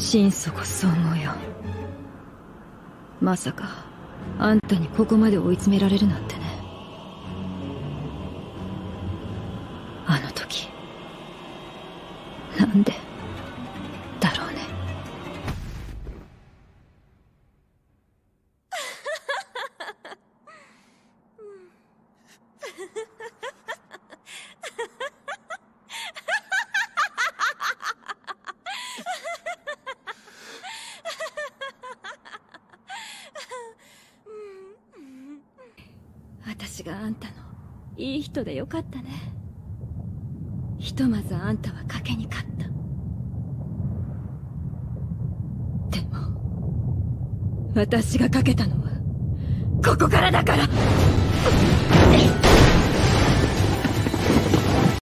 心底そう思うよ。まさかあんたにここまで追い詰められるなんてね。あの時なんで？私があんたのいい人でよかったね。ひとまずあんたは賭けに勝った。でも私が賭けたのはここからだから。